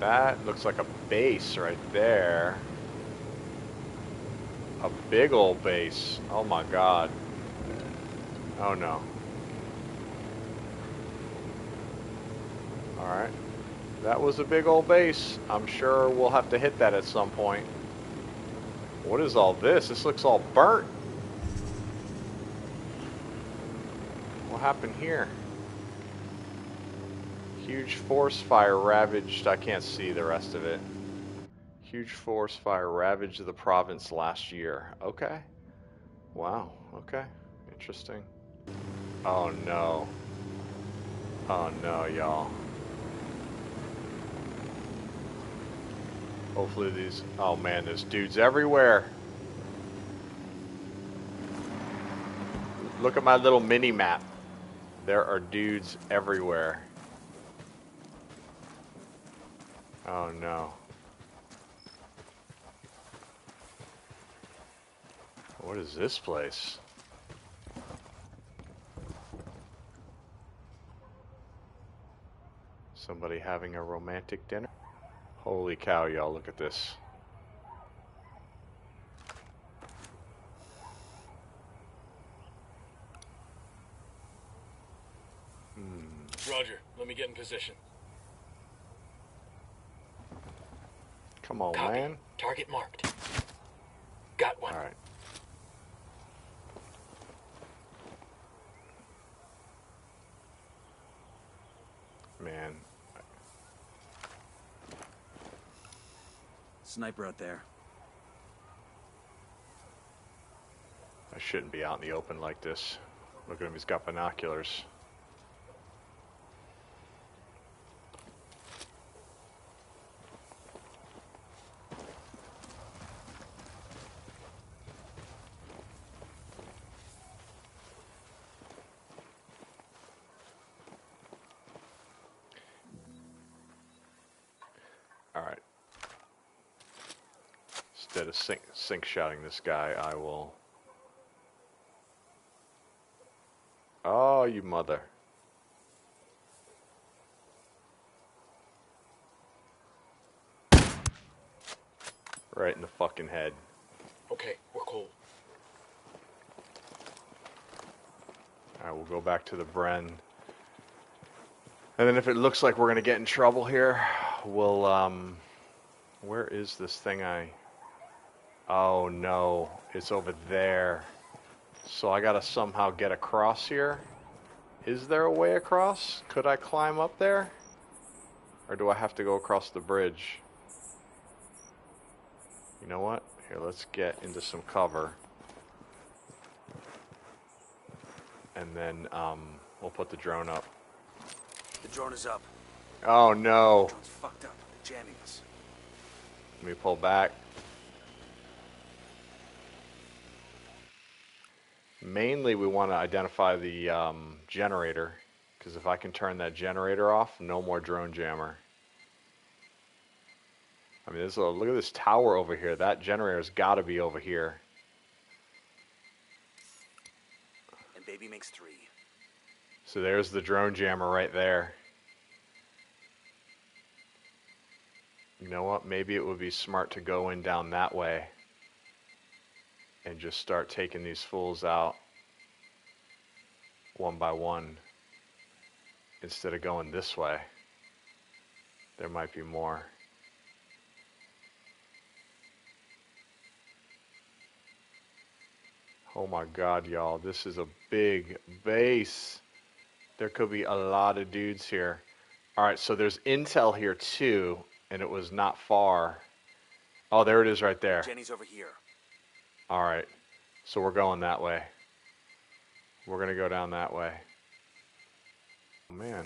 That looks like a base right there. A big old base. Oh my god. Oh no. Alright. That was a big old base. I'm sure we'll have to hit that at some point. What is all this? This looks all burnt. What happened here? Huge forest fire ravaged, I can't see the rest of it. Huge forest fire ravaged the province last year. Okay. Wow, okay. Interesting. Oh no. Oh no, y'all. Hopefully these, oh man, there's dudes everywhere. Look at my little mini map. There are dudes everywhere. Oh no. What is this place? Somebody having a romantic dinner? Holy cow, y'all, look at this. Roger, let me get in position. Come on, Copy. man. Target marked. Got one. All right. Man, Sniper out there. I shouldn't be out in the open like this. Look at him, he's got binoculars. Instead of sync, sync shooting this guy, I will... Oh, you mother. Right in the fucking head. Okay, we're cool. Alright, we'll go back to the Bren. And then if it looks like we're gonna get in trouble here, we'll, um... Where is this thing I... Oh no, it's over there. So I gotta somehow get across here. Is there a way across? Could I climb up there? Or do I have to go across the bridge? You know what? Here, let's get into some cover. And then um, we'll put the drone up. The drone is up. Oh no. The Drone's fucked up. They're jamming us. Let me pull back. Mainly, we want to identify the um, generator, because if I can turn that generator off, no more drone jammer. I mean, this, look at this tower over here. That generator's got to be over here. And baby makes three. So there's the drone jammer right there. You know what? Maybe it would be smart to go in down that way and just start taking these fools out one by one instead of going this way. There might be more. Oh my god, y'all, this is a big base. There could be a lot of dudes here. Alright, so there's intel here too, and it was not far. Oh, there it is right there. Jenny's over here. Alright, so we're going that way. We're gonna go down that way. Oh, man.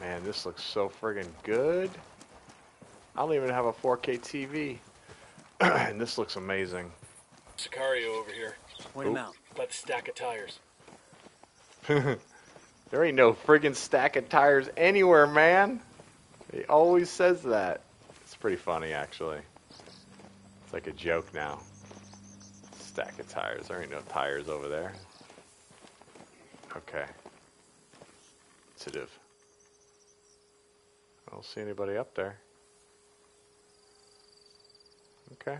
Man, this looks so friggin' good. I don't even have a 4K TV. and this looks amazing. Sicario over here. Point him out. About the stack of tires. There ain't no friggin' stack of tires anywhere, man. He always says that. It's pretty funny, actually. It's like a joke now. Stack of tires. There ain't no tires over there. Okay. Sensitive. I don't see anybody up there. Okay.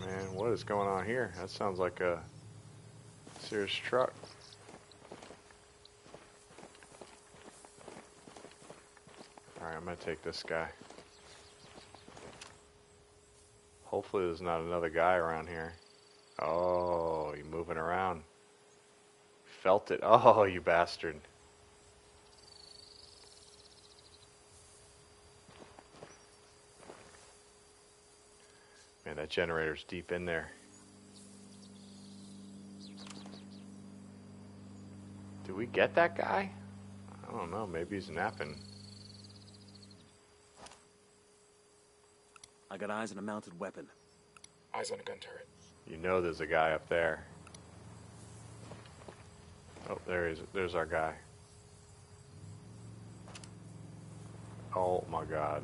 Man, what is going on here? That sounds like a serious truck. Alright, I'm gonna take this guy. Hopefully there's not another guy around here. Oh, you moving around. Felt it. Oh, you bastard. Man, that generator's deep in there. We get that guy? I don't know. Maybe he's napping. I got eyes on a mounted weapon. Eyes on a gun turret. You know there's a guy up there. Oh, there he is. There's our guy. Oh my god.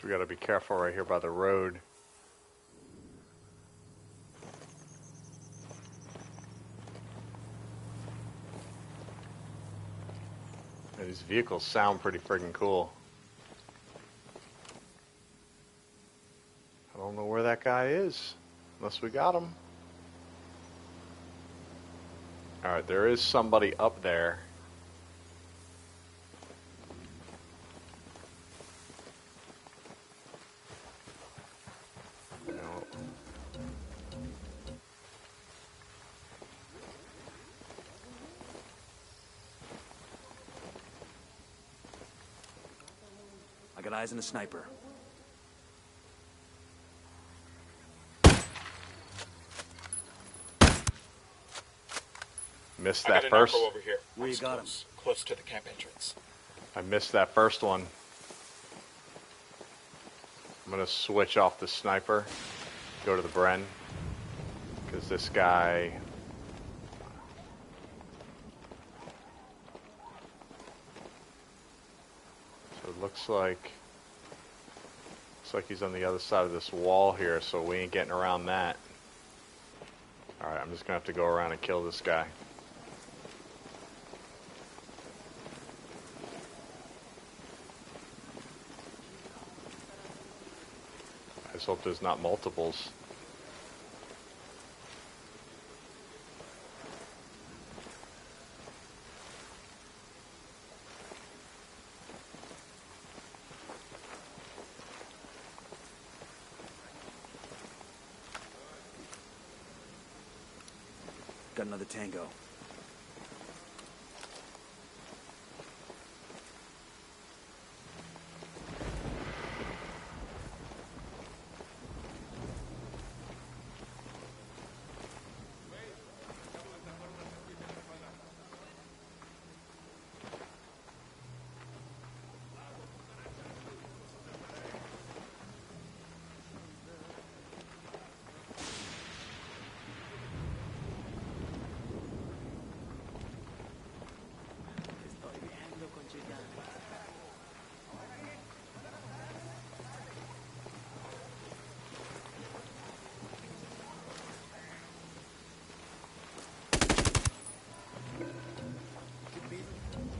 So we gotta be careful right here by the road. These vehicles sound pretty friggin' cool. I don't know where that guy is, unless we got him. Alright, there is somebody up there. I got eyes a sniper. Missed I that got first. Arco over here. Where you Nice got him? close, Close to the camp entrance. I missed that first one. I'm gonna switch off the sniper, go to the Bren, because this guy. So it looks like looks like he's on the other side of this wall here, so we ain't getting around that. All right, I'm just gonna have to go around and kill this guy. I just hope there's not multiples. Got another tango.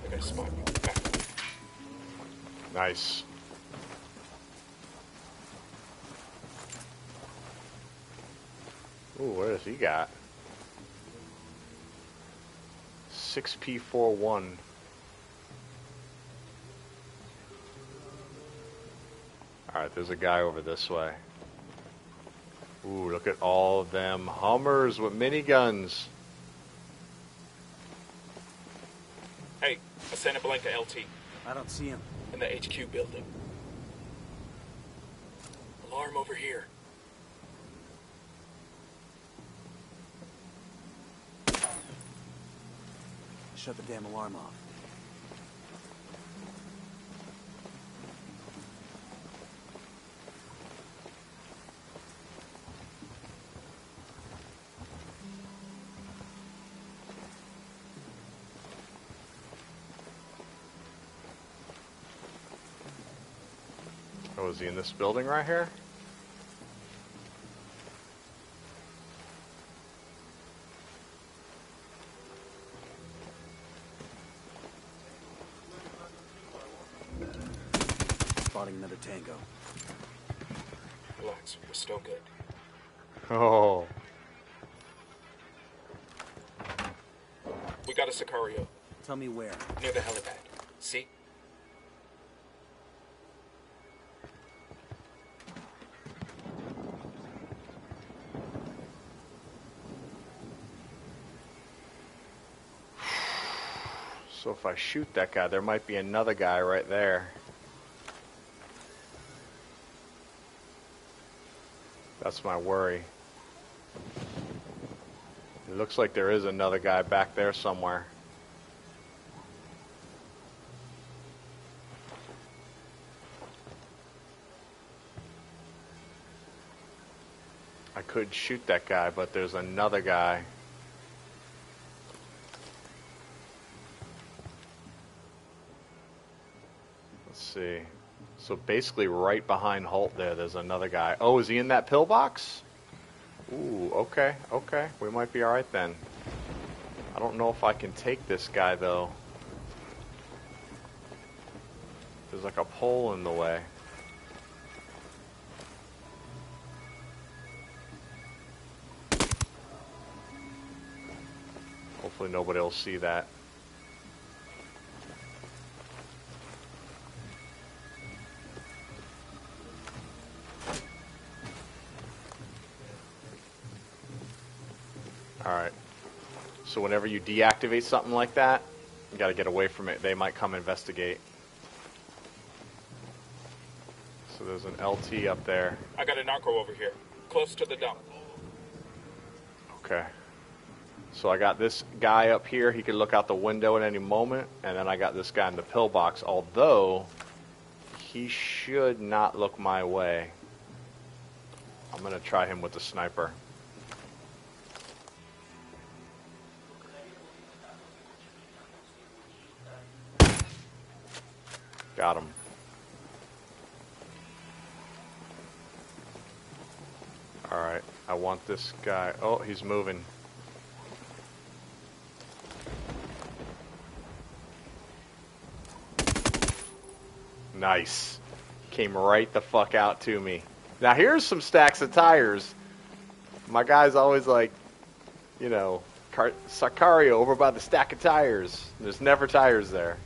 I got a spot. Back. Nice. Ooh, what has he got? 6P41. Alright, there's a guy over this way. Ooh, look at all of them Hummers with miniguns. Hey, a Santa Blanca LT I don't see him. In the HQ building. Alarm over here. Shut the damn alarm off. Is he in this building right here? Spotting another tango. Relax, we're still good. Oh, We got a Sicario Tell me where. near the helipad. See? so if I shoot that guy, there might be another guy right there. That's my worry. It looks like there is another guy back there somewhere. I could shoot that guy, but there's another guy. Let's see. So basically, right behind Holt there, there's another guy. Oh, is he in that pillbox? Ooh, okay, okay. We might be alright then. I don't know if I can take this guy, though. There's like a pole in the way. Hopefully, nobody will see that. Whenever you deactivate something like that, you gotta get away from it. They might come investigate. So there's an LT up there. I got a narco over here, close to the dump. Okay. So I got this guy up here. He could look out the window at any moment. And then I got this guy in the pillbox. Although, he should not look my way. I'm going to try him with the sniper. Got him. Alright, I want this guy. Oh, he's moving. Nice. Came right the fuck out to me. Now here's some stacks of tires. My guy's always like, you know, Car- Sicario over by the stack of tires. There's never tires there.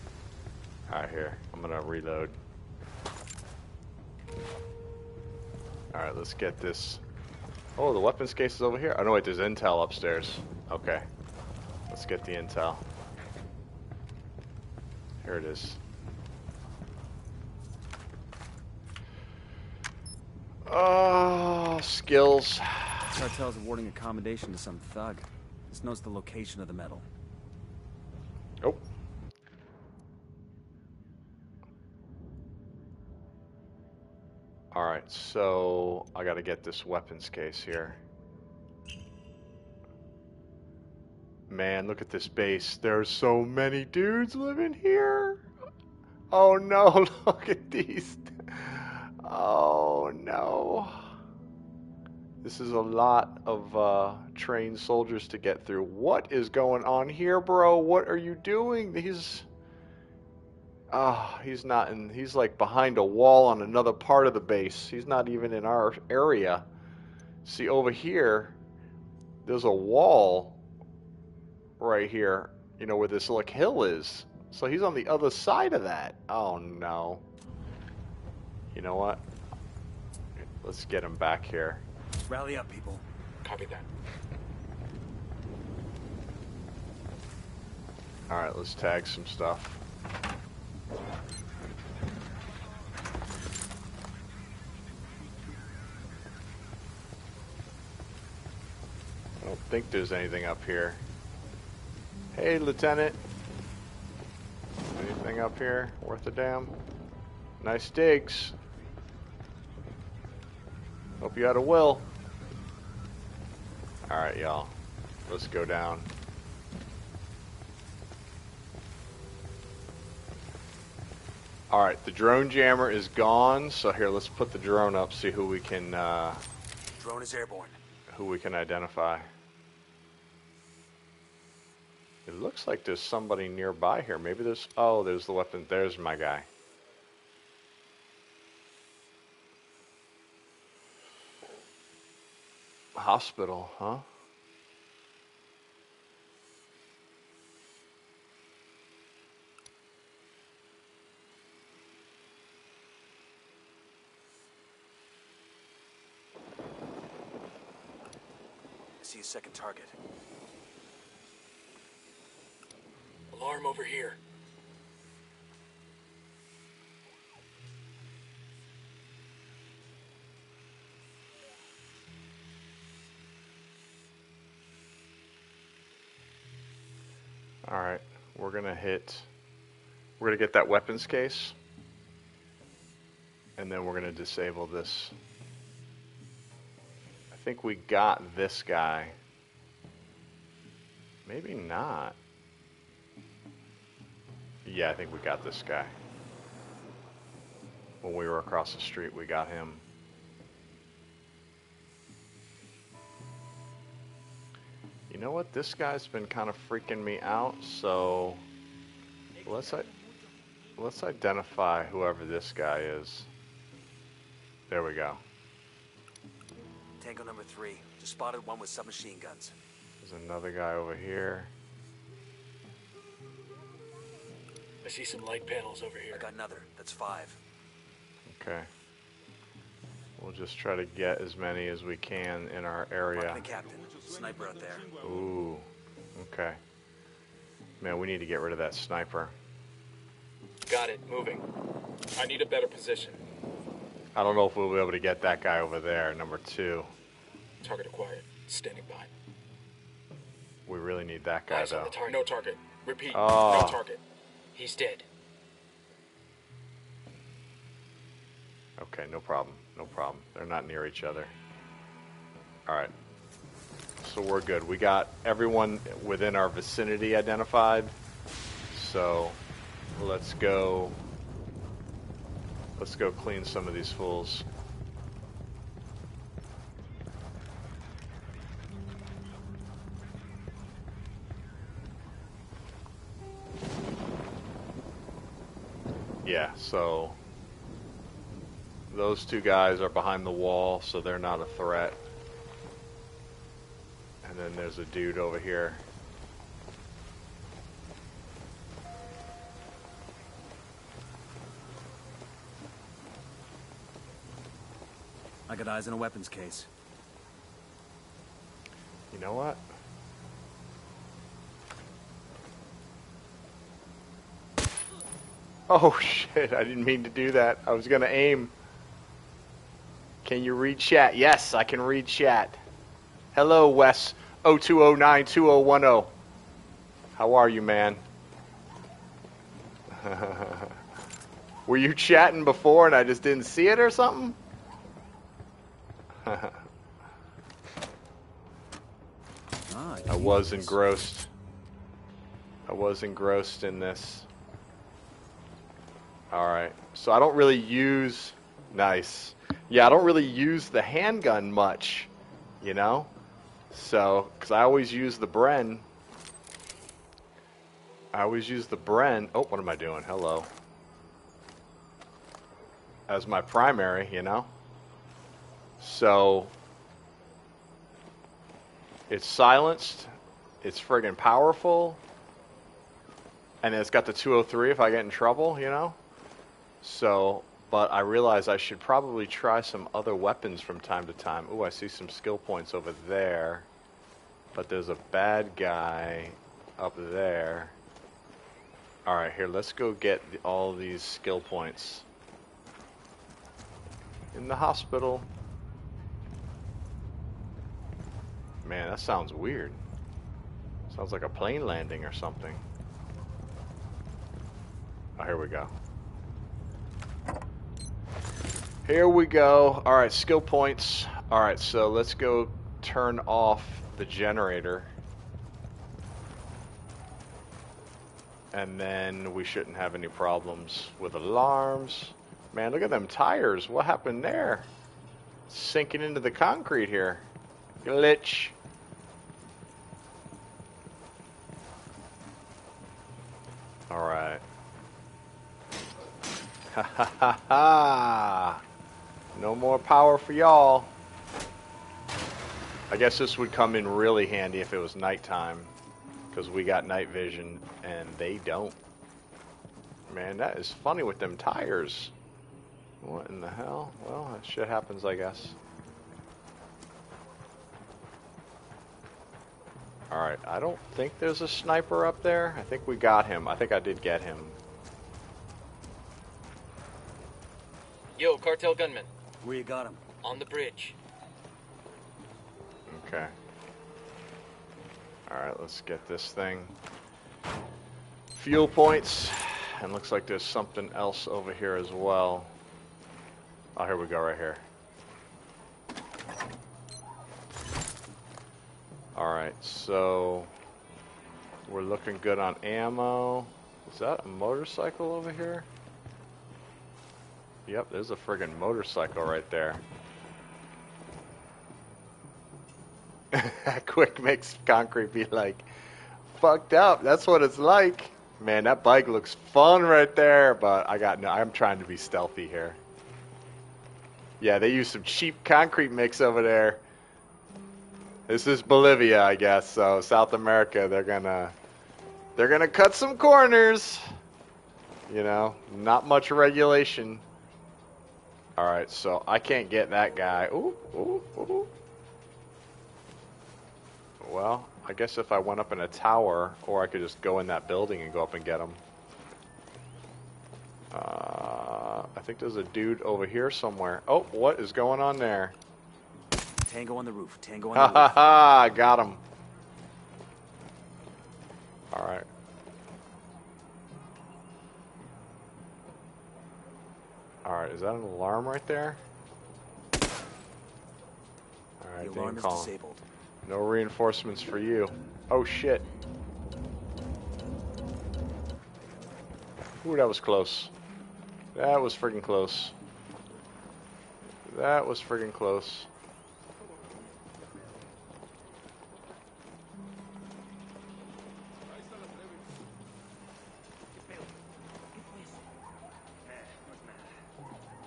Alright, here. I'm gonna reload. Alright, let's get this. Oh, the weapons case is over here. Oh, no, wait, there's intel upstairs. Okay. Let's get the intel. Here it is. Oh, skills. Cartel's awarding accommodation to some thug. This knows the location of the medal. Oh. Alright, so I gotta get this weapons case here. Man, look at this base. There's so many dudes living here. Oh no, look at these. Oh no. This is a lot of uh, trained soldiers to get through. What is going on here, bro? What are you doing? He's. Ah, he's not in. He's like behind a wall on another part of the base. He's not even in our area. See, over here, there's a wall right here, you know, where this like hill is. So he's on the other side of that. Oh no. You know what? Let's get him back here. Rally up, people. Copy that. Alright, let's tag some stuff. Think there's anything up here. Hey, Lieutenant. Anything up here worth a damn? Nice digs. Hope you had a will. Alright, y'all. Let's go down. Alright, the drone jammer is gone, so here, let's put the drone up, see who we can, uh, Drone is airborne. who we can identify. It looks like there's somebody nearby here. Maybe there's, oh, there's the weapon. There's my guy. Hospital, huh? I see a second target. Alarm over here. Alright, we're gonna hit, we're gonna get that weapons case. And then we're gonna disable this. I think we got this guy. Maybe not. Yeah, I think we got this guy. When we were across the street, we got him. You know what? This guy's been kind of freaking me out, so let's i- let's identify whoever this guy is. There we go. Tango number three. Just spotted one with submachine guns. There's another guy over here. I see some light panels over here. I got another. That's five. Okay. We'll just try to get as many as we can in our area. Marking the captain. Sniper out there. Ooh. Okay. Man, we need to get rid of that sniper. Got it. Moving. I need a better position. I don't know if we'll be able to get that guy over there, number two. Target acquired. Standing by. We really need that guy, Eyes on though. the target. No target. Repeat. Oh. No target. He's dead. Okay, no problem. No problem. They're not near each other. All right. So we're good. We got everyone within our vicinity identified. So let's go. Let's go clean some of these fools. Yeah, so those two guys are behind the wall, so they're not a threat. And then there's a dude over here. I got eyes on a weapons case. You know what? Oh shit, I didn't mean to do that. I was gonna aim. Can you read chat? Yes, I can read chat. Hello, Wes 02092010. How are you, man? Were you chatting before and I just didn't see it or something? I was engrossed. I was engrossed in this. Alright, so I don't really use. Nice. Yeah, I don't really use the handgun much, you know? So, because I always use the Bren. I always use the Bren. Oh, what am I doing? Hello. As my primary, you know? So, it's silenced. It's friggin' powerful. And it's got the 203 if I get in trouble, you know? So, but I realize I should probably try some other weapons from time to time. Ooh, I see some skill points over there. But there's a bad guy up there. All right, here, let's go get the, all these skill points in the hospital. Man, that sounds weird. Sounds like a plane landing or something. Oh, here we go. Here we go. All right, skill points. All right, so let's go turn off the generator. And then we shouldn't have any problems with alarms. Man, look at them tires. What happened there? Sinking into the concrete here. Glitch. Alright. Ha ha ha ha! No more power for y'all. I guess this would come in really handy if it was nighttime. Because we got night vision and they don't. Man, that is funny with them tires. What in the hell? Well, that shit happens, I guess. Alright, I don't think there's a sniper up there. I think we got him. I think I did get him. Yo, cartel gunman, Where you got him? on the bridge. Okay. Alright, let's get this thing. Fuel points. And looks like there's something else over here as well. Oh, here we go, right here. Alright, so we're looking good on ammo. Is that a motorcycle over here? Yep, there's a friggin' motorcycle right there. Quick makes concrete be like fucked up. That's what it's like. Man, that bike looks fun right there, but I got no. I'm trying to be stealthy here. Yeah, they use some cheap concrete mix over there. This is Bolivia, I guess. So South America, they're gonna they're gonna cut some corners. You know, not much regulation. All right, so I can't get that guy. Ooh, ooh, ooh. Well, I guess if I went up in a tower, or I could just go in that building and go up and get him. Uh, I think there's a dude over here somewhere. Oh, what is going on there? Tango on the roof. Tango on Ha the ha roof. ha! Got him. All right. All right, is that an alarm right there? All right, The alarm is call. disabled. No reinforcements for you. Oh shit. Ooh, that was close. That was friggin' close. That was friggin' close.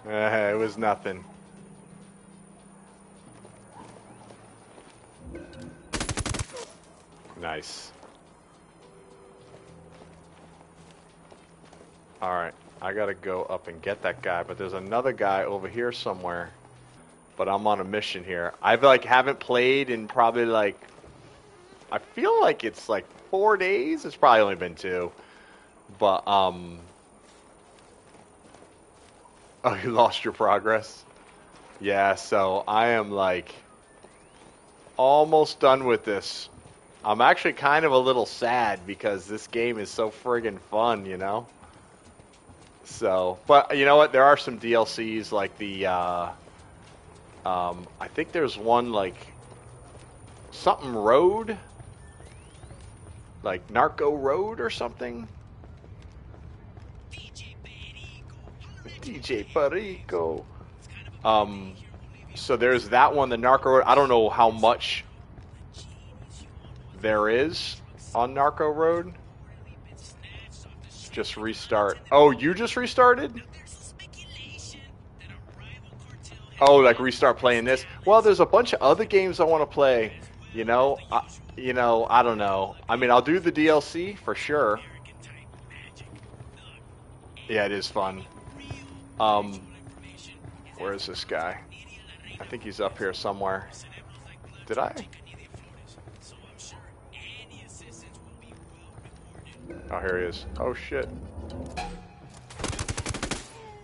Eh, it was nothing. Nice. Alright, I gotta go up and get that guy, but there's another guy over here somewhere. But I'm on a mission here. I've like haven't played in probably like I feel like it's like four days. It's probably only been two. But um Oh, you lost your progress? Yeah, so I am like almost done with this. I'm actually kind of a little sad because this game is so friggin' fun, you know? So, but you know what? There are some DLCs like the, uh, um, I think there's one like something Road, like Narco Road or something. DJ Perico. Um, so there's that one, the Narco. I don't know how much there is on Narco Road. Just restart. Oh, you just restarted? Oh, like restart playing this? Well, there's a bunch of other games I want to play. You know, I, you know, I don't know. I mean, I'll do the DLC for sure. Yeah, it is fun. Um, where is this guy? I think he's up here somewhere. Did I? Oh, here he is. Oh, shit.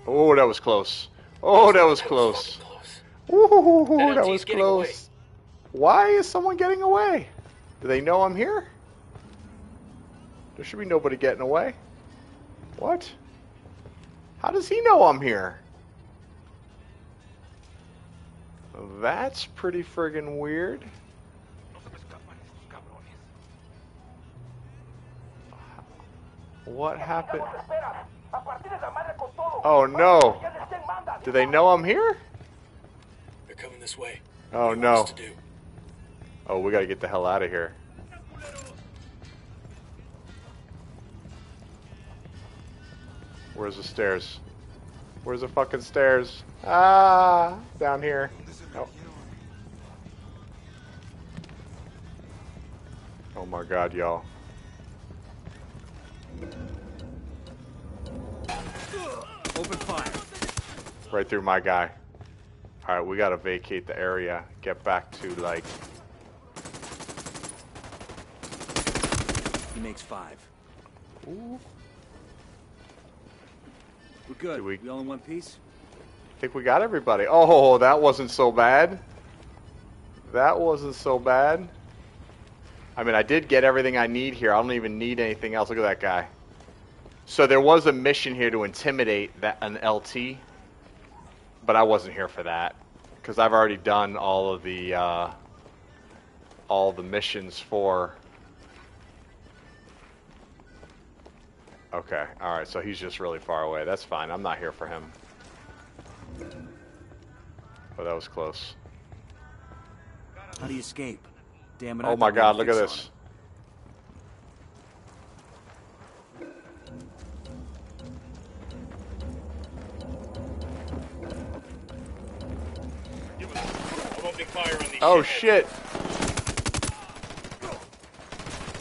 Oh, that was close. Oh, that was close. Ooh, that was close. Why is someone getting away? Do they know I'm here? There should be nobody getting away. What? How does he know I'm here? That's pretty friggin' weird. What happened? Oh no. Do they know I'm here? They're coming this way. Oh no. else to do? Oh, we gotta get the hell out of here. Where's the stairs? Where's the fucking stairs? Ah, down here. Oh. Oh my god, y'all. Open fire. Right through my guy. Alright, we gotta vacate the area. Get back to, like, He makes five. We're good. We- we all in one piece? I think we got everybody. Oh, that wasn't so bad. That wasn't so bad. I mean, I did get everything I need here. I don't even need anything else. Look at that guy. So there was a mission here to intimidate that an LT, but I wasn't here for that because I've already done all of the uh, all the missions for. Okay, all right. So he's just really far away. That's fine. I'm not here for him. Oh, that was close. How do you escape? Damn it. Oh thought my god, look at this. Fire on these. Oh shitheads. shit.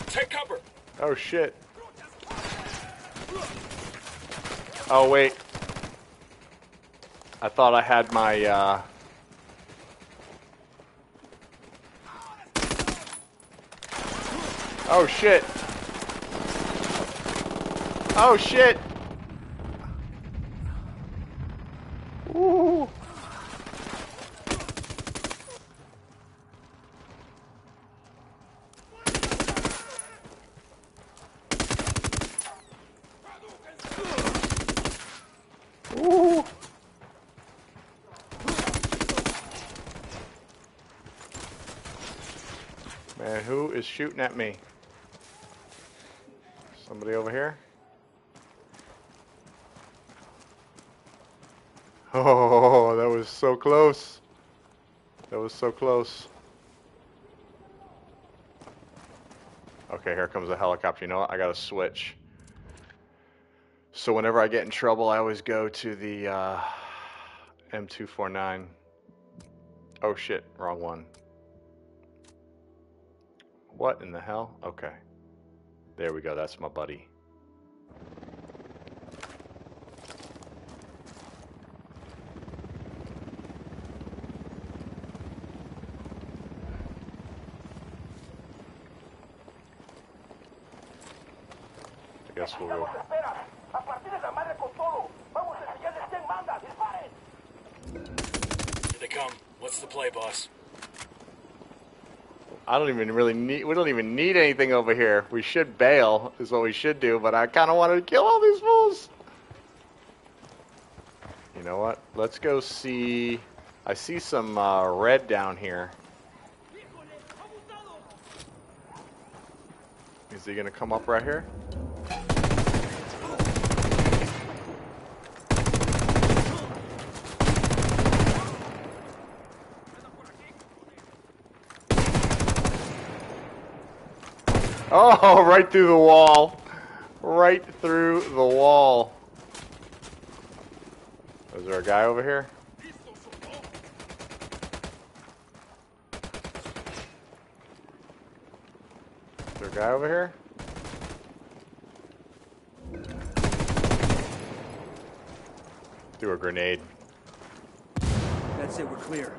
Take cover. Oh shit. Oh wait. I thought I had my uh Oh shit. Oh shit. Ooh. Ooh. Man, who is shooting at me? Somebody over here? Oh, that was so close. That was so close. Okay, here comes a helicopter. You know what? I gotta switch. So whenever I get in trouble, I always go to the uh, M249. Oh shit, wrong one. What in the hell? Okay. There we go, that's my buddy. I guess we'll. Here they come. What's the play, boss? I don't even really need. We don't even need anything over here. We should bail, is what we should do. But I kind of wanted to kill all these fools. You know what? Let's go see. I see some uh, red down here. Is he gonna come up right here? Oh, right through the wall. Right through the wall. Is there a guy over here? Is there a guy over here? Threw a grenade. That's it, we're clear.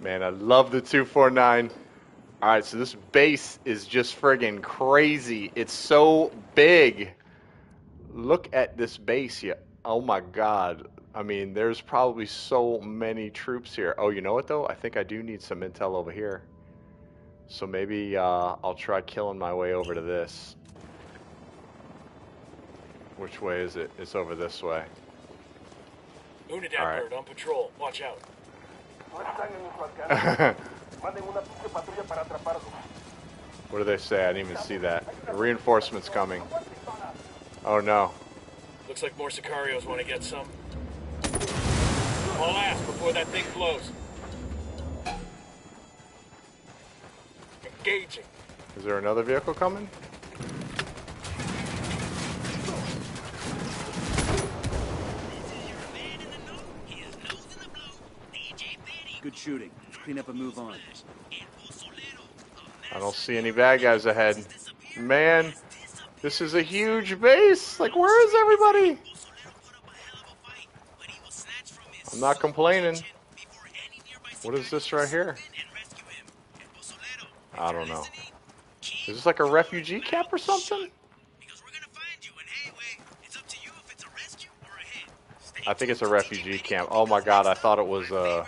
Man, I love the 249. All right, so this base is just friggin' crazy. It's so big. Look at this base. Yeah. Oh my god. I mean, there's probably so many troops here. Oh, you know what though? I think I do need some intel over here. So maybe uh, I'll try killing my way over to this. Which way is it? It's over this way. Unidad All right. bird on patrol. Watch out. No están en nuestro alcance. Manden una patrulla para atraparlos. What do they say? I didn't even see that. Reinforcements coming. Oh no. Looks like more Sicarios want to get some. All ass before that thing blows. Engaging. Is there another vehicle coming? Good shooting. Clean up and move on. I don't see any bad guys ahead. Man, this is a huge base. Like, where is everybody? I'm not complaining. What is this right here? I don't know. Is this like a refugee camp or something? I think it's a refugee camp. Oh my god, I thought it was uh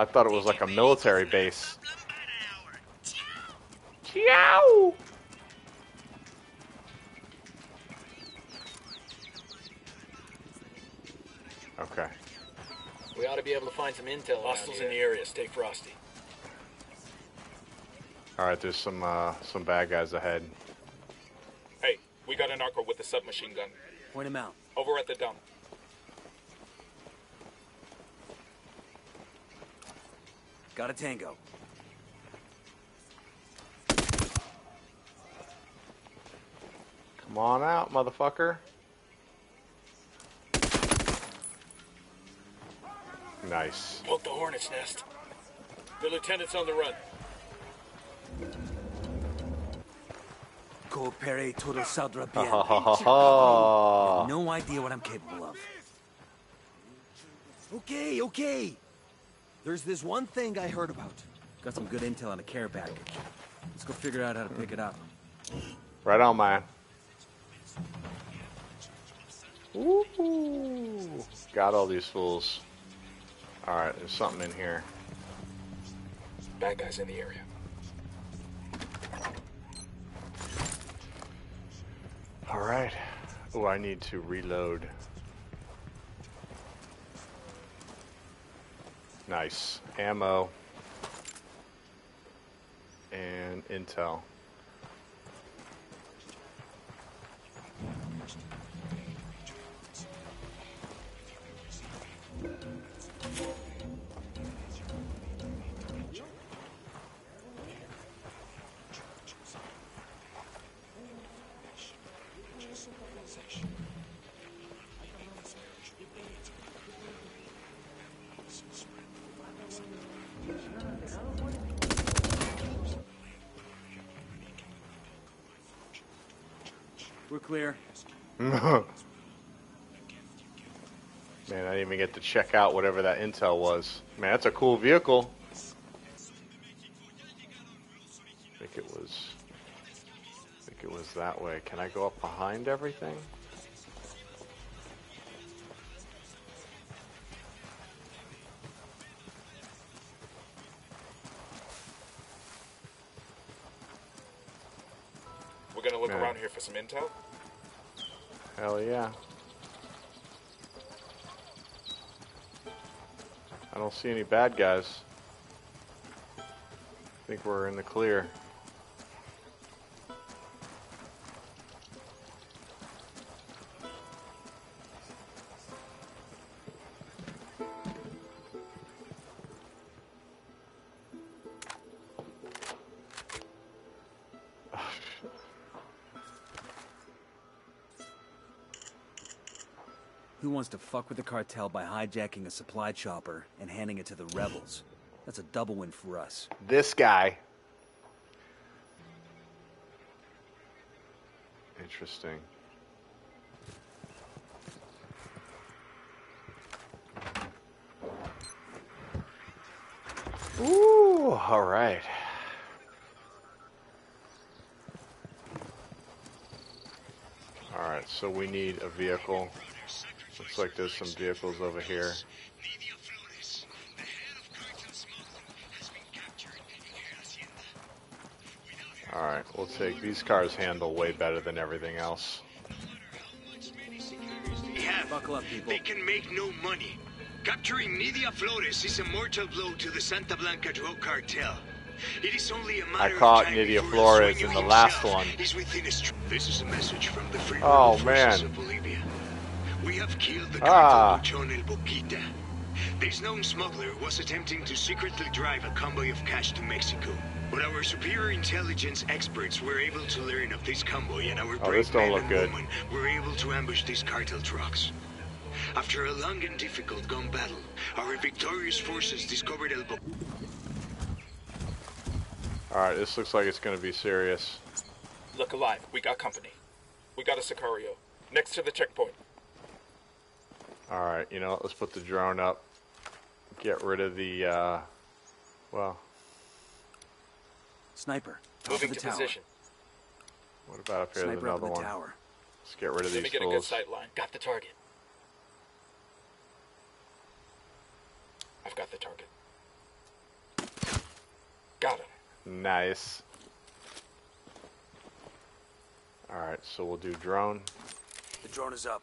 I thought it was like a military base. Yow! Okay. We ought to be able to find some intel. Hostiles in the area. Stay frosty. All right, there's some uh some bad guys ahead. Hey, we got a narco with a submachine gun. Point him out. Over at the dump. Got a tango. Come on out, motherfucker. Nice. Poke the hornet's nest. The lieutenant's on the run. Coopere todo saldrá Ha bien. ha ha ha ha. No idea what I'm capable of. Okay, okay. There's this one thing I heard about. Got some good intel on a care package. Let's go figure out how to pick it up. Right on, man. Ooh. Got all these fools. All right, there's something in here. Bad guys in the area. All right. Oh, I need to reload. Nice. Ammo. And intel. Get to check out whatever that intel was. Man, that's a cool vehicle. I think it was. I think it was that way. Can I go up behind everything? We're gonna look Yeah. around here for some intel. Hell yeah. I don't see any bad guys. I think we're in the clear. Who wants to fuck with the cartel by hijacking a supply chopper and handing it to the rebels? That's a double win for us. This guy. Interesting. Ooh, all right. All right, so we need a vehicle. Looks like there's some vehicles over here. Nidia Flores, the head of cartel smuggling, has been captured in your hacienda. Without her, Alright, we'll take these cars handle way better than everything else. no matter how much many they Yeah, buckle up, people. They can make no money. Capturing Nidia Flores is a mortal blow to the Santa Blanca drug cartel. It is only a matter caught of time Nidia Flores in the last one. Is within his tr- this is a message from the free Oh, World man. Killed the Ah. cartel El Boquita. This known smuggler was attempting to secretly drive a convoy of cash to Mexico. But our superior intelligence experts were able to learn of this convoy and our Oh, brave this don't men look and good. women were able to ambush these cartel trucks. After a long and difficult gun battle, our victorious forces discovered El Bo- Alright, this looks like it's gonna be serious. Look alive. We got company. We got a Sicario. Next to the checkpoint. Alright, you know? Let's put the drone up. Get rid of the, uh, well, Sniper. Top Moving of the to tower. position. what about up here? There's Sniper up in another the one. tower. Let's get rid of Let me these get a good fools. sight line. Got the target. I've got the target. Got it. Nice. Alright, so we'll do drone. The drone is up.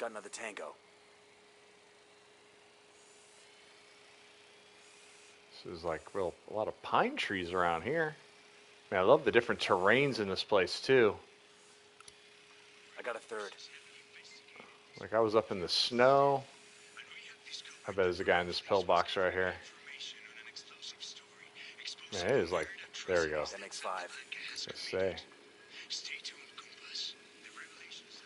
Got another tango. This is like real a lot of pine trees around here. Man, I love the different terrains in this place too. I got a third. Like I was up in the snow. I bet there's a guy in this pillbox right here. Man, it is like there we go. Let's say. Stay tuned, compas. The revelations.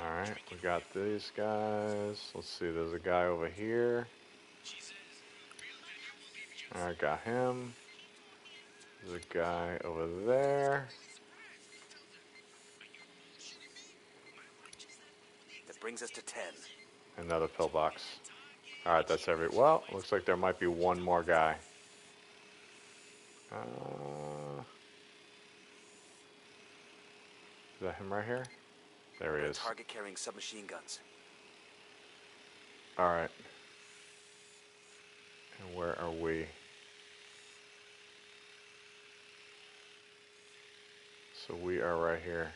Alright, we got these guys. Let's see, there's a guy over here. Alright, got him. There's a guy over there. That brings us to 10. Another pillbox. Alright, that's every. Well, looks like there might be one more guy. Uh, is that him right here? There he is. target carrying submachine guns. Alright. And where are we? So we are right here.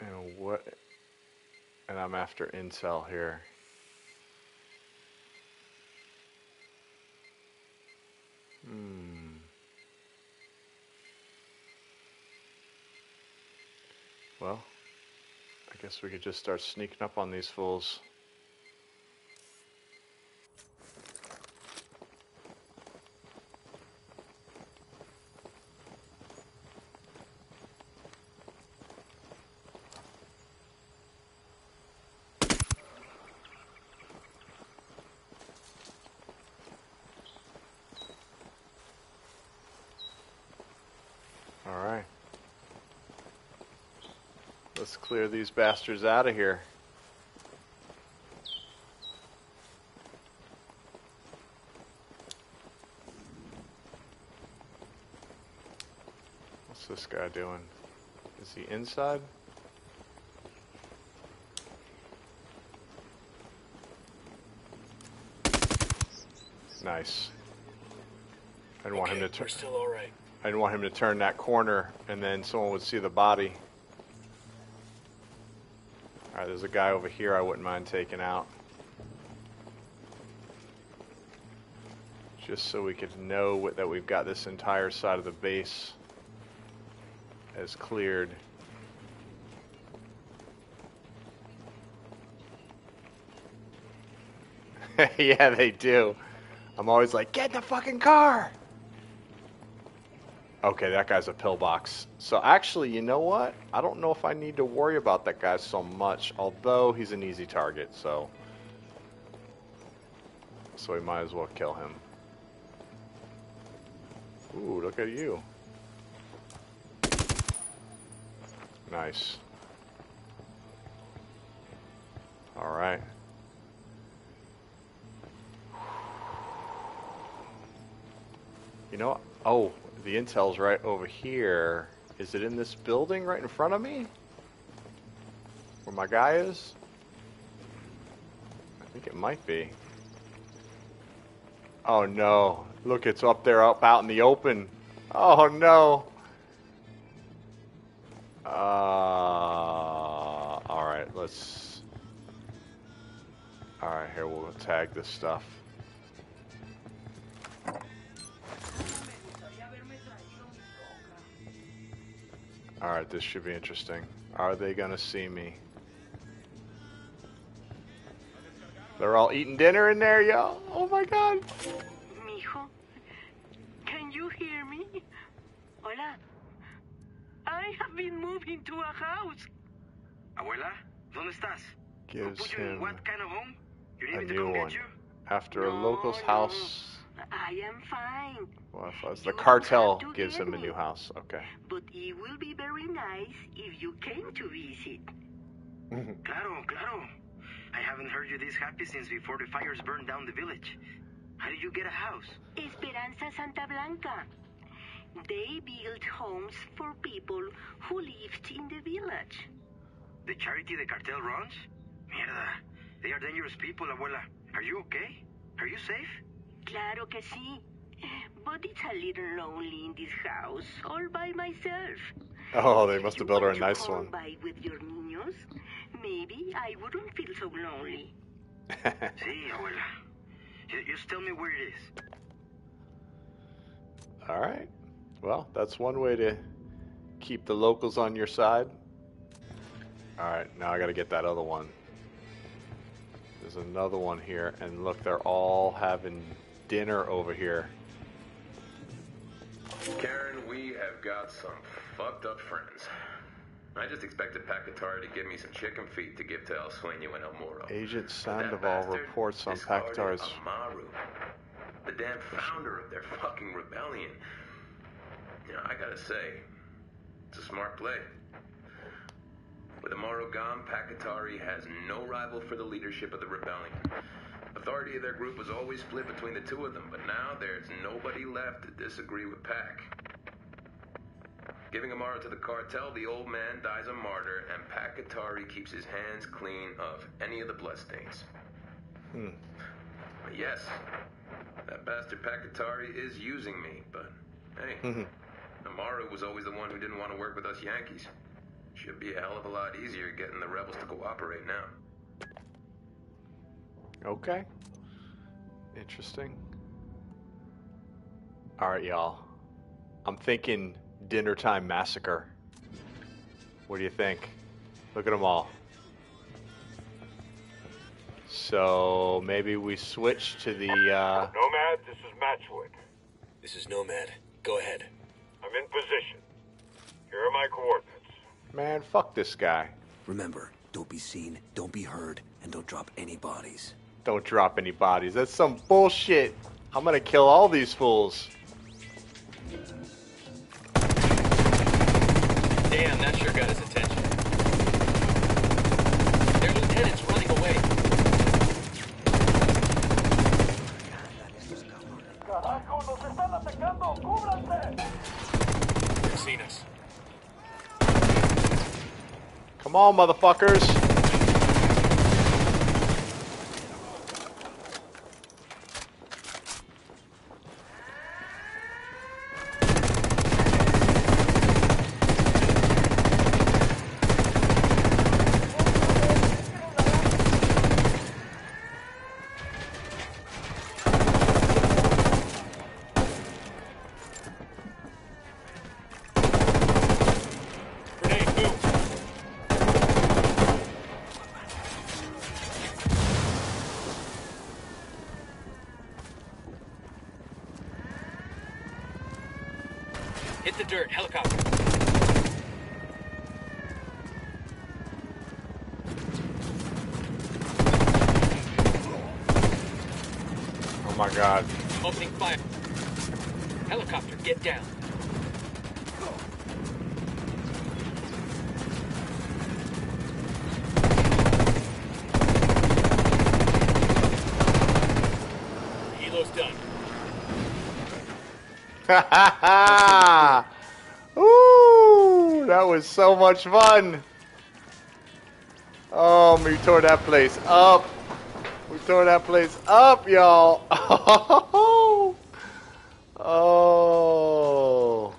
And what? And I'm after intel here. Hmm. Well, I guess we could just start sneaking up on these fools. All right. Let's clear these bastards out of here. What's this guy doing? Is he inside? Nice. I didn't want him to turn. We're still all right. I didn't want him to turn that corner and then someone would see the body. There's a guy over here I wouldn't mind taking out. Just so we could know what, that we've got this entire side of the base as cleared. yeah, they do. I'm always like, get in the fucking car! Okay, that guy's a pillbox. So actually, you know what? I don't know if I need to worry about that guy so much, although he's an easy target, so... So we might as well kill him. Ooh, look at you. Nice. Alright. You know, oh, the intel's right over here. Is it in this building right in front of me? Where my guy is? I think it might be. Oh no. Look, it's up there, up out in the open. Oh no. Uh, alright, let's. Alright, here, we'll tag this stuff. Alright, this should be interesting. Are they gonna see me? They're all eating dinner in there, y'all. Oh my god. Mijo, can you hear me? Hola. I have been moved into a house. Abuela, ¿dónde estás? Who Gives put you in him what kind of home? You need a me to new come one. get you? After a No, local's no. house. I am fine, Well, if uh, us- the cartel gives get him a new house. Okay. but it will be very nice if you came to visit. Claro, claro. I haven't heard you this happy since before the fires burned down the village. How did you get a house? Esperanza Santa Blanca. They built homes for people who lived in the village. The charity the cartel runs? Mierda. They are dangerous people, abuela. Are you okay? Are you safe? Claro que sí. But it's a little lonely in this house, all by myself. Oh, they must have built her a want to nice one. By with your niños, maybe I wouldn't feel so lonely. Sí, abuela. You, just tell me where it is. All right. Well, that's one way to keep the locals on your side. All right, now I got to get that other one. There's another one here, and look, they're all having dinner over here. Karen, we have got some fucked up friends. I just expected Pac Katari to give me some chicken feet to give to El Sueño and El Moro. Agent Sandoval reports on Pac Katari's. Amaru, the damn founder of their fucking rebellion. You know, I gotta say, it's a smart play. With Amaru gone, Pac Katari has no rival for the leadership of the rebellion. Authority of their group was always split between the two of them, but now there's nobody left to disagree with Pac. Giving Amaru to the cartel, the old man dies a martyr, and Pac Katari keeps his hands clean of any of the bloodstains. Hmm. But yes, that bastard Pac Katari is using me, but hey. Amaru was always the one who didn't want to work with us Yankees. Should be a hell of a lot easier getting the rebels to cooperate now. Okay. Interesting. All right, y'all. I'm thinking dinner time massacre. What do you think? Look at them all. So maybe we switch to the. Uh, Nomad, this is Matchwood. This is Nomad. Go ahead. I'm in position. Here are my coordinates. man, fuck this guy. Remember, don't be seen, don't be heard, and don't drop any bodies. Don't drop any bodies. That's some bullshit. I'm gonna kill all these fools. Damn, that sure got his attention. Their lieutenant's running away. ¡Carajo, nos están atacando! ¡Cúbranse! They've seen us. Come on, motherfuckers. Grenade, boom. Hit the dirt, helicopter. Oh my god. Opening fire. Helicopter, get down. Helo's done. Ooh, that was so much fun. Oh, we tore that place up. We tore that place up, y'all. Oh,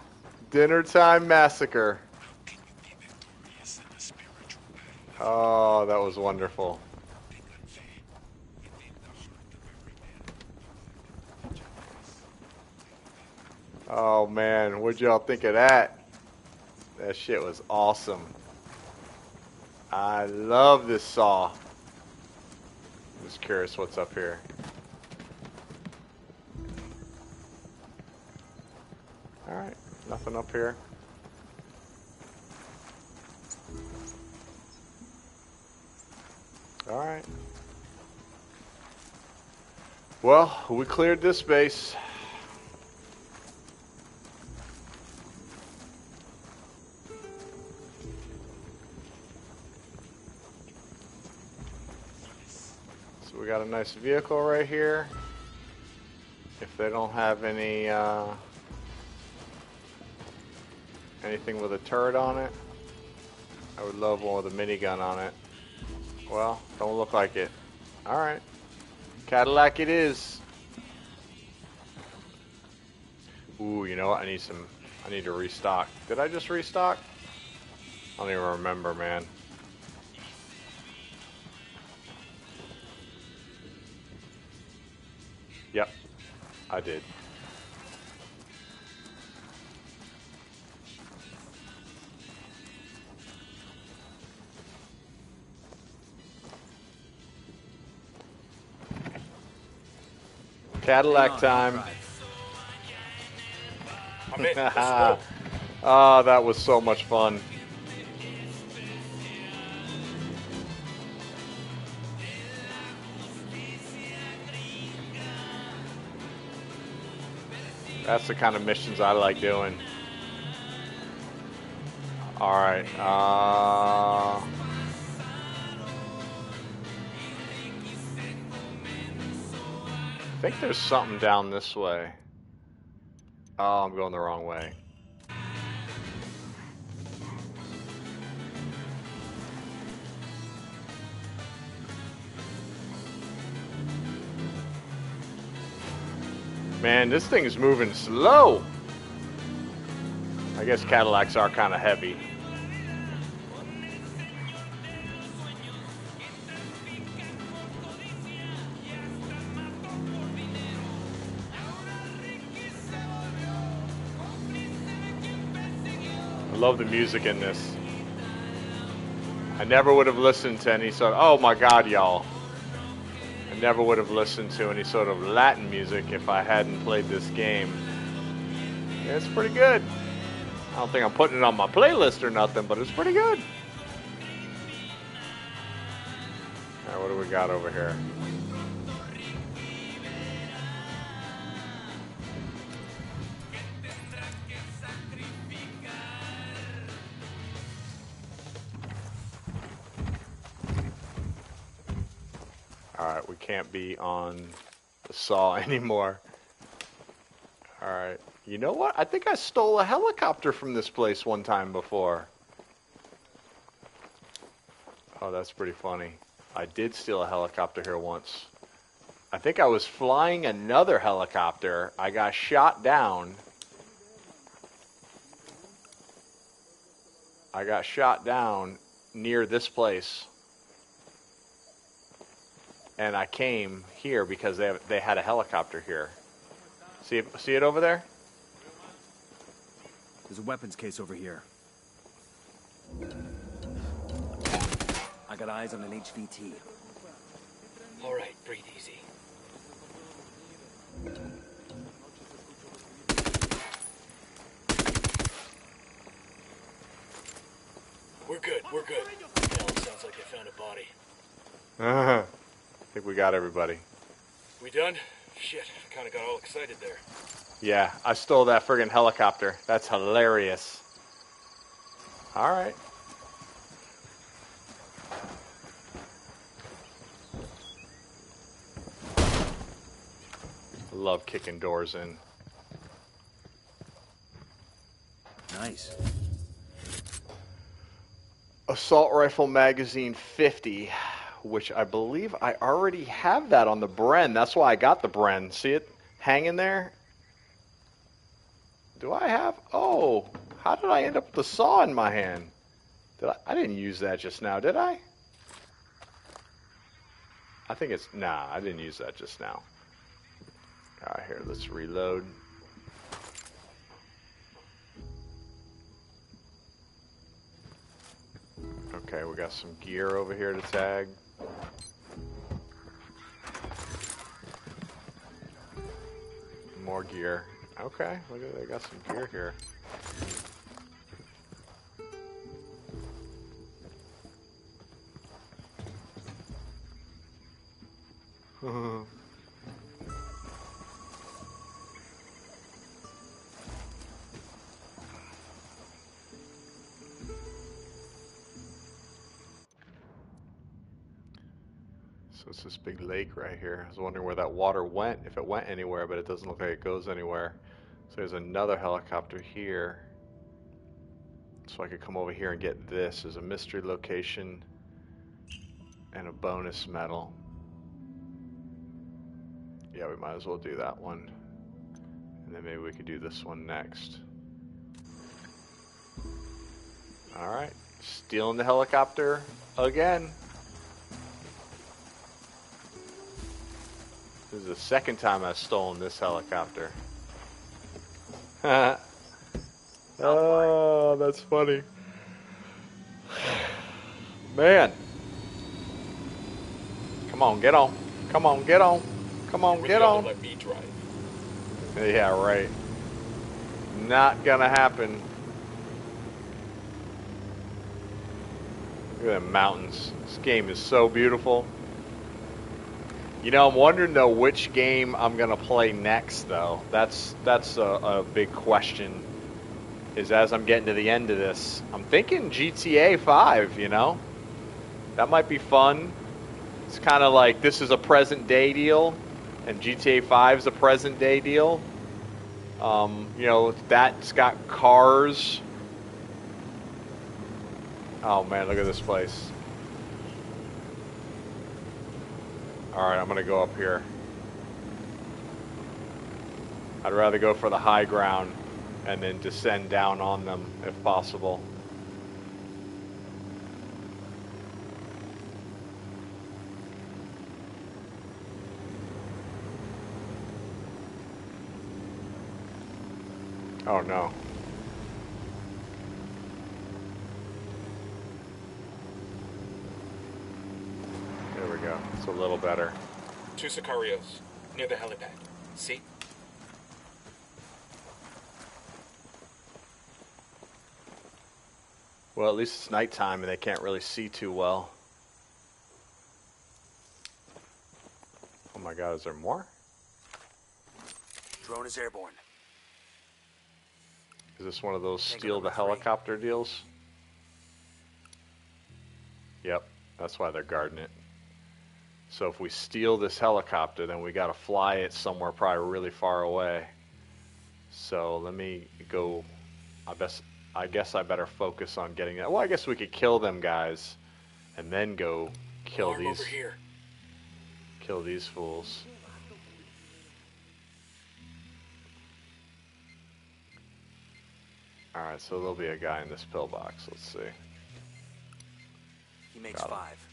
dinner time massacre. Oh, that was wonderful. Oh man, what'd y'all think of that? That shit was awesome. I love this saw. Just curious what's up here. Alright, nothing up here. Alright. Well, we cleared this base. Got a nice vehicle right here. If they don't have any, uh, anything with a turret on it, I would love one with a minigun on it. Well, don't look like it. Alright. Cadillac it is. Ooh, you know what? I need some, I need to restock. Did I just restock? I don't even remember, man. I did. Cadillac time. I'm in. Let's go. Ah, that was so much fun. That's the kind of missions I like doing. Alright, uh... I think there's something down this way. Oh, I'm going the wrong way. Man, this thing is moving slow. I guess Cadillacs are kind of heavy. I love the music in this. I never would have listened to any sort of, oh my god, y'all. Never would have listened to any sort of Latin music if I hadn't played this game. It's pretty good. I don't think I'm putting it on my playlist or nothing, but it's pretty good. Alright, what do we got over here? Be on the saw anymore. Alright. You know what? I think I stole a helicopter from this place one time before. Oh, that's pretty funny. I did steal a helicopter here once. I think I was flying another helicopter. I got shot down. I got shot down near this place and I came here because they have, they had a helicopter here. See it, see it over there? There's a weapons case over here. I got eyes on an HVT. All right, breathe easy. We're good. We're good. Hell, sounds like they found a body. I think we got everybody. We done? Shit, kind of got all excited there. Yeah, I stole that friggin' helicopter. That's hilarious. All right. Love kicking doors in. Nice. Assault Rifle Magazine 50, which I believe I already have that on the Bren. That's why I got the Bren. See it hanging there? Do I have? Oh, how did I end up with the saw in my hand? Did I? I didn't use that just now, did I? I think it's nah. I didn't use that just now. All right, here. Let's reload. Okay, we got some gear over here to tag. More gear. Okay, look at they got some gear here. So it's this big lake right here. I was wondering where that water went, if it went anywhere, but it doesn't look like it goes anywhere. So there's another helicopter here. So I could come over here and get this. There's a mystery location and a bonus medal. Yeah, we might as well do that one. And then maybe we could do this one next. Alright, stealing the helicopter again. This is the second time I've stolen this helicopter. Oh, oh, that's funny. Man. Come on, get on. Come on, get on. Come on, get on. Let me drive. Yeah, right. Not gonna happen. Look at the mountains. This game is so beautiful. You know, I'm wondering though which game I'm gonna play next though. That's that's a, a big question. Is as I'm getting to the end of this, I'm thinking GTA 5. You know, that might be fun. It's kind of like this is a present day deal, and GTA 5 is a present day deal. Um, you know, that's got cars. Oh man, look at this place. Alright, I'm gonna go up here. I'd rather go for the high ground and then descend down on them if possible. Oh no. There we go. It's a little better. Two Sicarios near the helipad. See? Well, at least it's nighttime and they can't really see too well. Oh my god, is there more? Drone is airborne. Is this one of those Tango steal the number three. helicopter deals? Yep, that's why they're guarding it. So if we steal this helicopter, then we got to fly it somewhere probably really far away. So let me go. I best. I guess I better focus on getting that. Well, I guess we could kill them guys, and then go kill Alarm these. over here. Kill these fools. Alright, so there'll be a guy in this pillbox. Let's see. He makes Got five.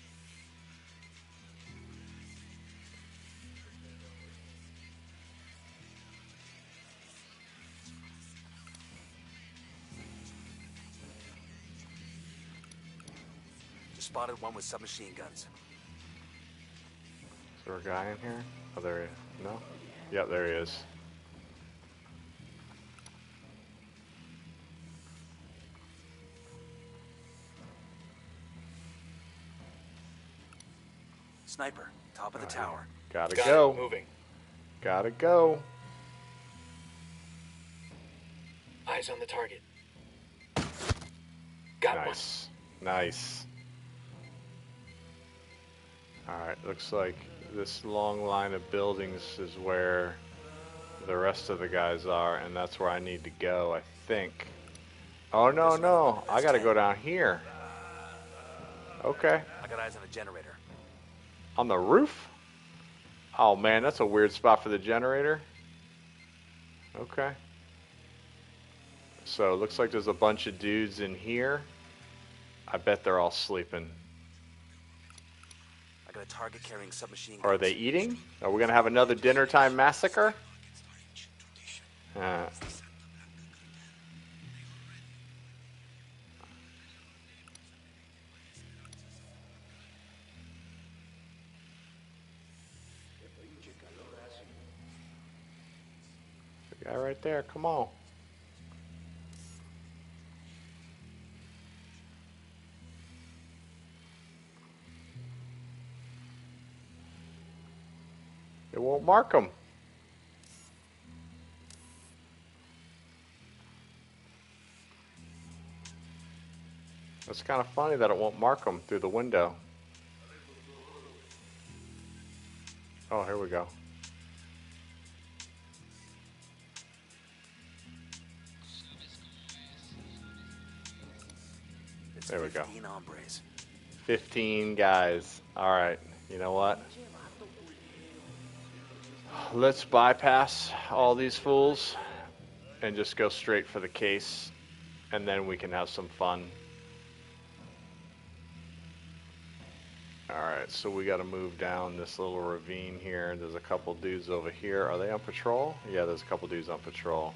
Spotted one with submachine guns. Is there a guy in here? Oh, there he is. No? Yep, there he is. Sniper, top of the tower. Gotta Got go. it. Moving. Gotta go. Eyes on the target. Got one. Nice. Alright, looks like this long line of buildings is where the rest of the guys are, and that's where I need to go, I think. Oh no no! I gotta go down here. Okay, I got eyes on a generator. on the roof. Oh man, that's a weird spot for the generator. Okay. So it looks like there's a bunch of dudes in here. I bet they're all sleeping. I got a target carrying submachine Are they eating? Are we gonna have another dinner time massacre? Uh, the guy right there. Come on. Won't mark them. It's kind of funny that it won't mark them through the window. Oh, here we go. There we go. 15 hombres. 15 guys. All right. You know what? Let's bypass all these fools and just go straight for the case, and then we can have some fun. All right, so we got to move down this little ravine here. There's a couple dudes over here. Are they on patrol? Yeah, there's a couple dudes on patrol.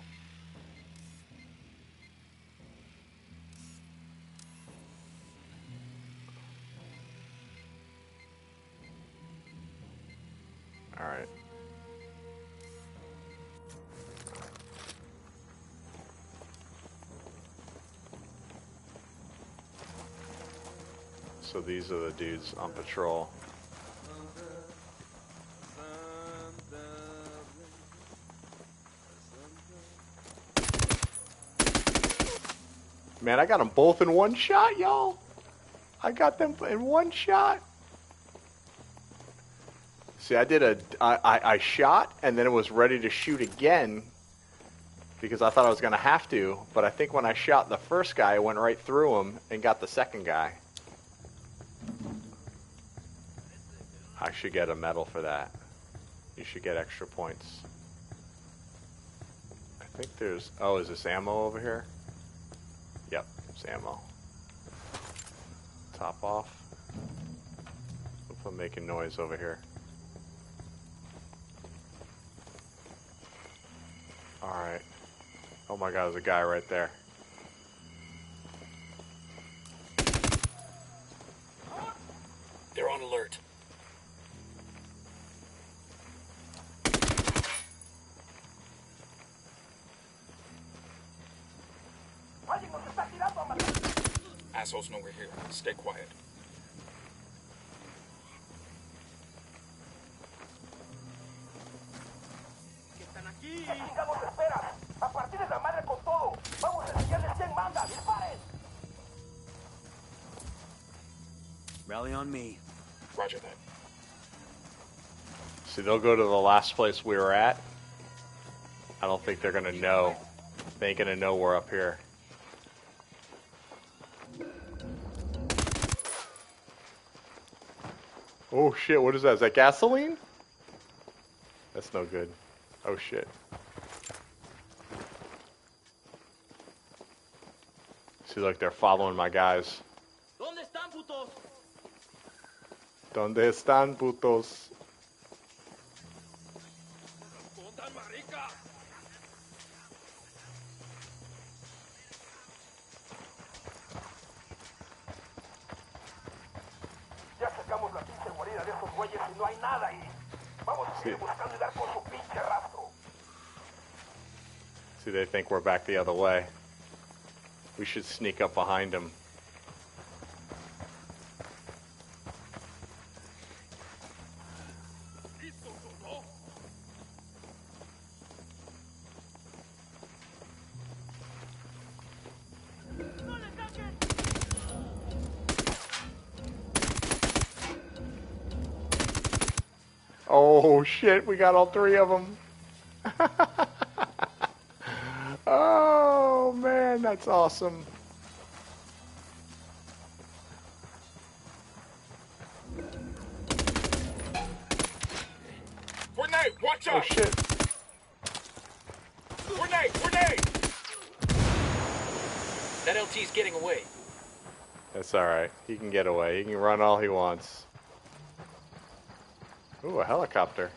These are the dudes on patrol. Man, I got them both in one shot, y'all. I got them in one shot. See, I did a, I, I, I shot and then it was ready to shoot again because I thought I was going to have to. But I think when I shot the first guy, I went right through him and got the second guy. I should get a medal for that. You should get extra points. I think there's, oh, is this ammo over here? Yep, it's ammo. Top off. Hope I'm making noise over here. Alright. Oh my god, there's a guy right there. Assholes know we're here. Stay quiet. ¿Qué chingados esperas? A partir de la madre con todo. Vamos a enseñarles quién manda. ¡Disparen! Rally on me. Roger that. See, they'll go to the last place we were at. I don't think they're gonna know. They ain't gonna know we're up here. Oh shit, what is that? Is that gasoline? That's no good. Oh shit. See, like they're following my guys. ¿Dónde están, putos? ¿Dónde están, putos? Ya sacamos la pinche guarida de esos güeyes y no hay nada ahí. Vamos a seguir Sí. buscando y dar con su pinche rastro. See, they think we're back the other way. We should sneak up behind them. Oh shit, we got all three of them. oh Oh man, that's awesome. Grenade! Watch out! Oh out! shit. Grenade! Grenade! That LT's getting away. That's alright. He can get away. He can run all he wants. Ooh, a helicopter.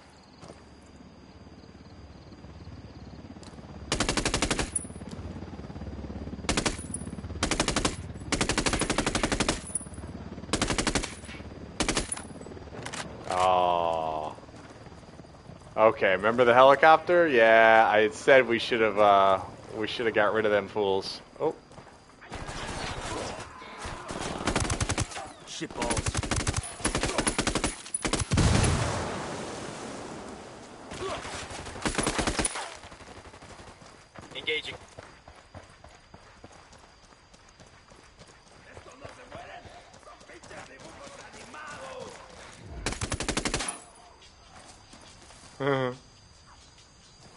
Okay, remember the helicopter? Yeah, I said we should have uh we should have got rid of them fools. Oh, Shitballs. Engaging.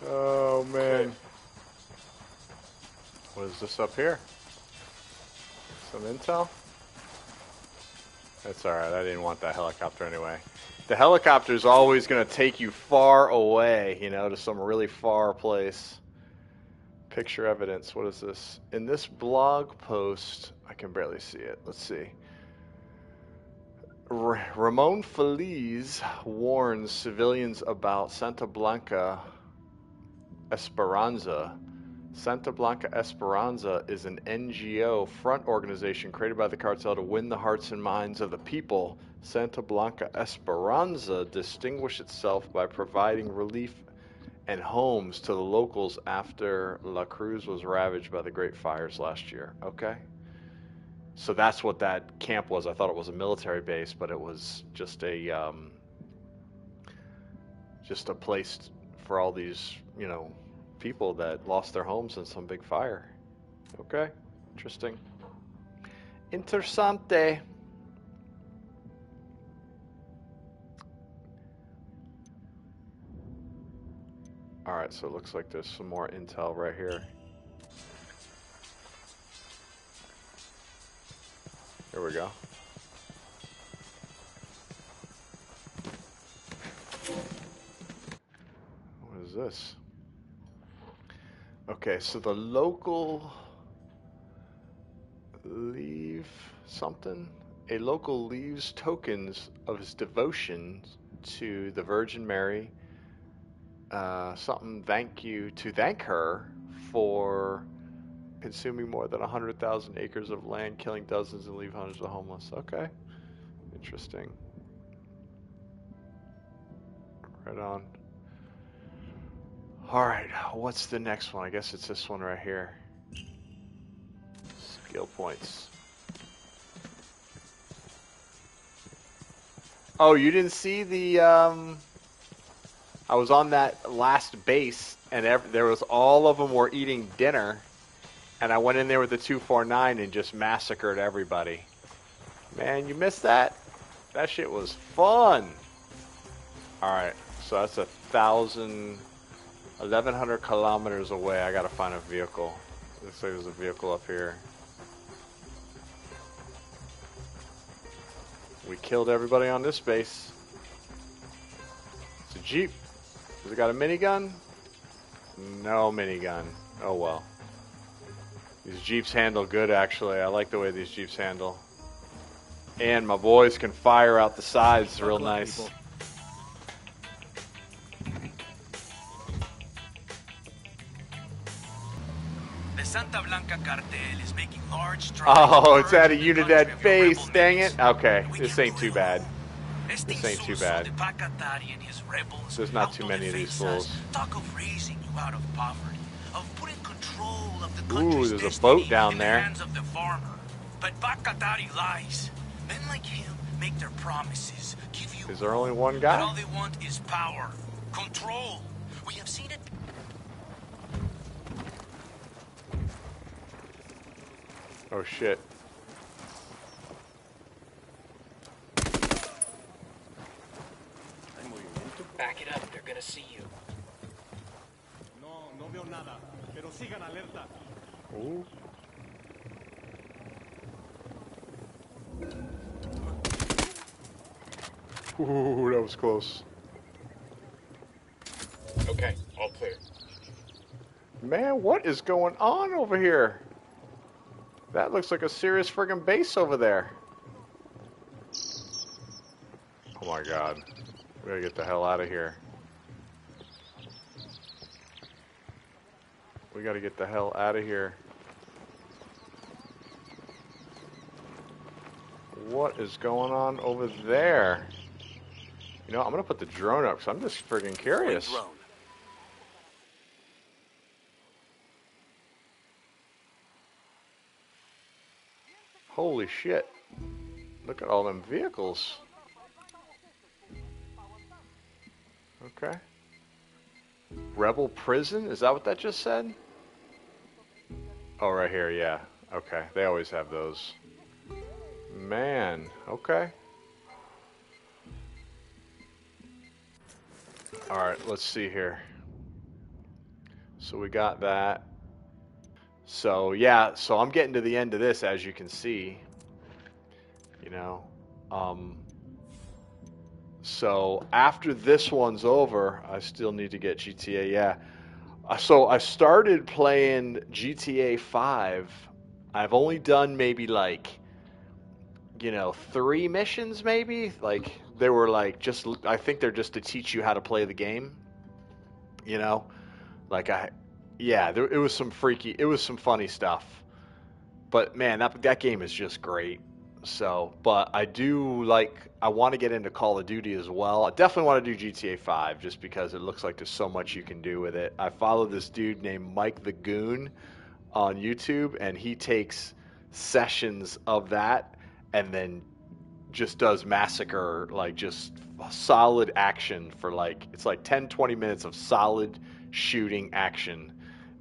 oh man. What is this up here? Some intel? That's alright, I didn't want that helicopter anyway. The helicopter is always going to take you far away, you know, to some really far place. Picture evidence, what is this? In this blog post, I can barely see it. Let's see. R- Ramon Feliz warns civilians about Santa Blanca Esperanza. Santa Blanca Esperanza is an NGO front organization created by the cartel to win the hearts and minds of the people. Santa Blanca Esperanza distinguished itself by providing relief and homes to the locals after La Cruz was ravaged by the great fires last year. Okay? So that's what that camp was. I thought it was a military base, but it was just a um, just a place for all these, you know, people that lost their homes in some big fire. Okay, interesting. Interessante. All right, so it looks like there's some more intel right here. Here we go. What is this? Okay, so the local leave something. A local leaves tokens of his devotion to the Virgin Mary. Uh, something thank you to thank her for consuming more than 100,000 acres of land, killing dozens, and leave hundreds of homeless. Okay. Interesting. Right on. Alright, what's the next one? I guess it's this one right here. Skill points. Oh, you didn't see the, um... I was on that last base, and there was all of them were eating dinner, and I went in there with the 249 and just massacred everybody. Man, you missed that? That shit was fun. Alright, so that's a thousand, 1100 kilometers away. I gotta find a vehicle. Looks like there's a vehicle up here. We killed everybody on this base. It's a Jeep. Has it got a minigun? No minigun. Oh well. These Jeeps handle good actually. I like the way these Jeeps handle. And my boys can fire out the sides real nice. people. Santa Blanca cartel is making large Oh, it's at a Unidad base. Dang it. Okay, this ain't too bad. This ain't too bad. There's not too many of these fools. Talk of raising you out of poverty, of putting control of the Ooh, there's a boat down the there. hands of the farmer. But Pac Katari lies. Men like him make their promises, give you Is there only one but all guy? they want is power, control. We have seen it Oh shit. Back it up. They're gonna see you. No, no veo nada, pero sigan alerta. Ooh. Ooh, that was close. Okay, all clear. Man, what is going on over here? That looks like a serious friggin' base over there. Oh my god. We gotta get the hell out of here. We gotta get the hell out of here. What is going on over there? You know, I'm gonna put the drone up because I'm just friggin' curious. Drone. Holy shit. Look at all them vehicles. Okay. Rebel Prison? Is that what that just said? Oh, right here, yeah. Okay, they always have those. Man, okay. Alright, let's see here. So we got that. So yeah, so I'm getting to the end of this, as you can see. You know, um, so after this one's over, I still need to get GTA. Yeah, Uh, so I started playing GTA 5. I've only done maybe like, you know, three missions, maybe. Like they were like just. I think they're just to teach you how to play the game. You know, like I yeah, there, it was some freaky, it was some funny stuff. But man, that that game is just great. So, but I do like, I want to get into Call of Duty as well. I definitely want to do GTA 5 just because it looks like there's so much you can do with it. I follow this dude named Mike the Goon on YouTube, and he takes sessions of that and then just does massacre, like just solid action for like, it's like 10, 20 minutes of solid shooting action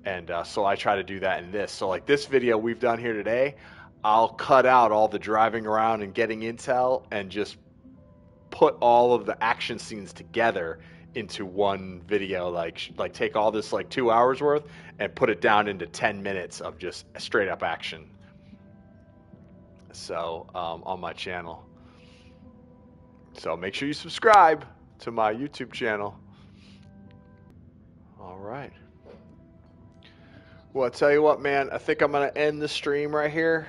and uh, so I try to do that in this. So like this video we've done here today, I'll cut out all the driving around and getting intel and just put all of the action scenes together into one video. Like like take all this like two hours worth and put it down into ten minutes of just straight up action. So um, on my channel. So make sure you subscribe to my YouTube channel. All right. Well, I tell you what, man, I think I'm going to end the stream right here.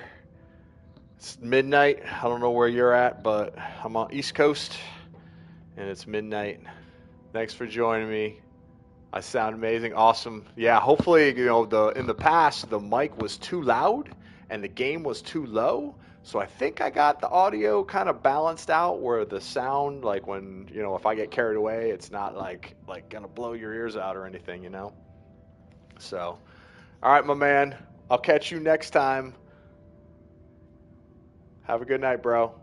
It's midnight. I don't know where you're at, but I'm on East Coast and it's midnight. Thanks for joining me. I sound amazing, awesome. Yeah, hopefully, you know, the in the past the mic was too loud and the game was too low. So I think I got the audio kind of balanced out where the sound like when, you know, if I get carried away, it's not like like going to blow your ears out or anything, you know. So, all right, my man. I'll catch you next time. Have a good night, bro.